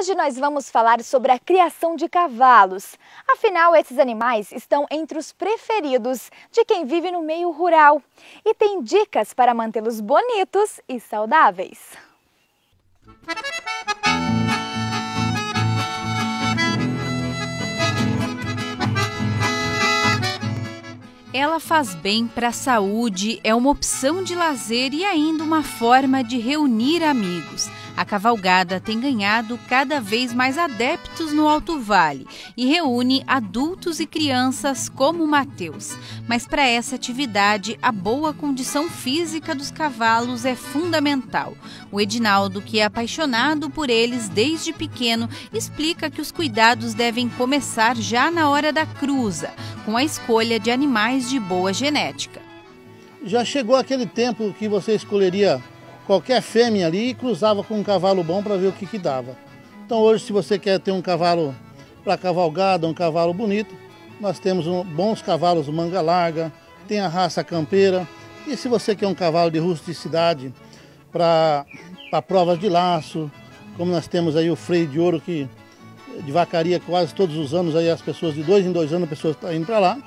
Hoje nós vamos falar sobre a criação de cavalos. Afinal, esses animais estão entre os preferidos de quem vive no meio rural e tem dicas para mantê-los bonitos e saudáveis. Ela faz bem para a saúde, é uma opção de lazer e ainda uma forma de reunir amigos. A cavalgada tem ganhado cada vez mais adeptos no Alto Vale e reúne adultos e crianças como Mateus. Mas para essa atividade, a boa condição física dos cavalos é fundamental. O Edinaldo, que é apaixonado por eles desde pequeno, explica que os cuidados devem começar já na hora da cruza, com a escolha de animais de boa genética. Já chegou aquele tempo que você escolheria qualquer fêmea ali e cruzava com um cavalo bom para ver o que, que dava. Então hoje, se você quer ter um cavalo para cavalgada, um cavalo bonito, nós temos um, bons cavalos manga larga, tem a raça campeira. E se você quer um cavalo de rusticidade para provas de laço, como nós temos aí o freio de ouro que de vacaria quase todos os anos aí as pessoas de dois em dois anos a pessoa está indo para lá.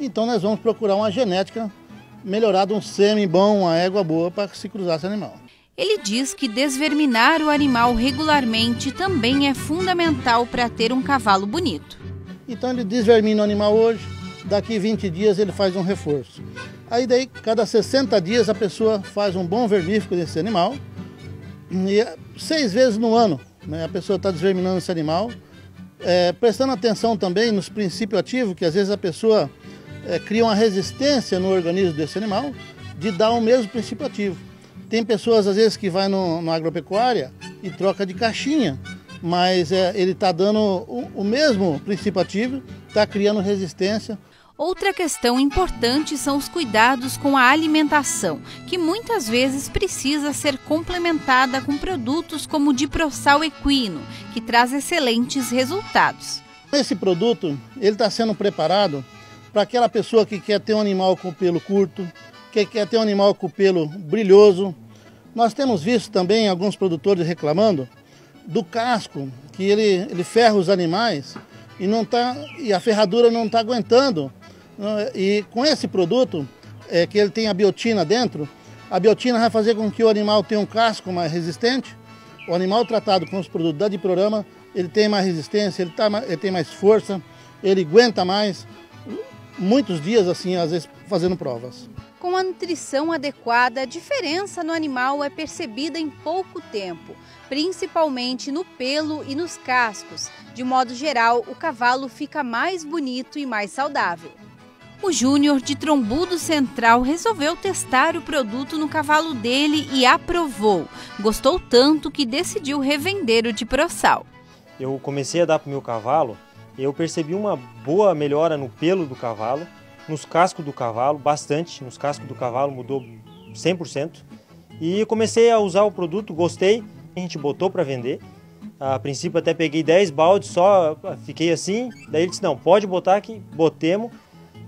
Então nós vamos procurar uma genética melhorada, um semi bom, uma égua boa para se cruzar esse animal. Ele diz que desverminar o animal regularmente também é fundamental para ter um cavalo bonito. Então ele desvermina o animal hoje, daqui 20 dias ele faz um reforço. Aí daí, cada 60 dias a pessoa faz um bom vermífugo desse animal. E é seis vezes no ano né, a pessoa está desverminando esse animal. É, prestando atenção também nos princípios ativos, que às vezes a pessoa é, cria uma resistência no organismo desse animal de dar o mesmo princípio ativo. Tem pessoas, às vezes, que vai no, no agropecuária e troca de caixinha, mas é, ele está dando o, o mesmo princípio ativo, está criando resistência. Outra questão importante são os cuidados com a alimentação, que muitas vezes precisa ser complementada com produtos como o diprosal equino, que traz excelentes resultados. Esse produto ele está sendo preparado para aquela pessoa que quer ter um animal com pelo curto, que quer ter um animal com pelo brilhoso. Nós temos visto também alguns produtores reclamando do casco, que ele, ele ferra os animais e, não tá, e a ferradura não está aguentando. E com esse produto, é, que ele tem a biotina dentro, a biotina vai fazer com que o animal tenha um casco mais resistente. O animal tratado com os produtos da Diprograma, ele tem mais resistência, ele, tá, ele tem mais força, ele aguenta mais. Muitos dias, assim, às vezes, fazendo provas. Com a nutrição adequada, a diferença no animal é percebida em pouco tempo, principalmente no pelo e nos cascos. De modo geral, o cavalo fica mais bonito e mais saudável. O Júnior de Trombudo Central resolveu testar o produto no cavalo dele e aprovou. Gostou tanto que decidiu revender o de Proçal. Eu comecei a dar para o meu cavalo, eu percebi uma boa melhora no pelo do cavalo, nos cascos do cavalo, bastante. Nos cascos do cavalo mudou 100%. E comecei a usar o produto, gostei. A gente botou para vender. A princípio até peguei 10 baldes só, fiquei assim. Daí ele disse, não, pode botar aqui, botemos.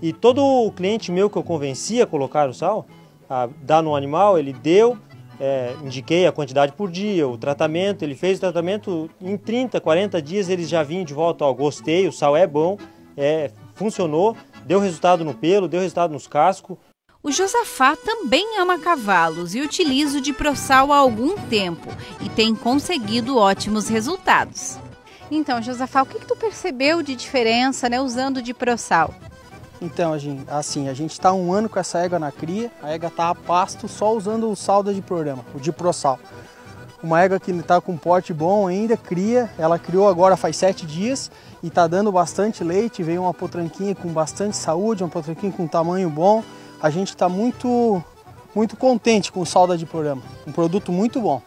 E todo o cliente meu que eu convenci a colocar o sal, a dar no animal, ele deu, é, indiquei a quantidade por dia, o tratamento, ele fez o tratamento em 30, 40 dias eles já vinham de volta, ó, gostei, o sal é bom, é, funcionou, deu resultado no pelo, deu resultado nos cascos. O Josafá também ama cavalos e utiliza o de Proçal há algum tempo e tem conseguido ótimos resultados. Então, Josafá, o que, que tu percebeu de diferença né, usando o de Proçal? Então, assim, a gente está um ano com essa égua na cria, a égua está a pasto só usando o saldo de programa, o de Proçal. Uma égua que está com porte bom ainda, cria, ela criou agora faz sete dias e está dando bastante leite, veio uma potranquinha com bastante saúde, uma potranquinha com tamanho bom. A gente está muito, muito contente com o saldo de programa, um produto muito bom.